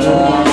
Lord.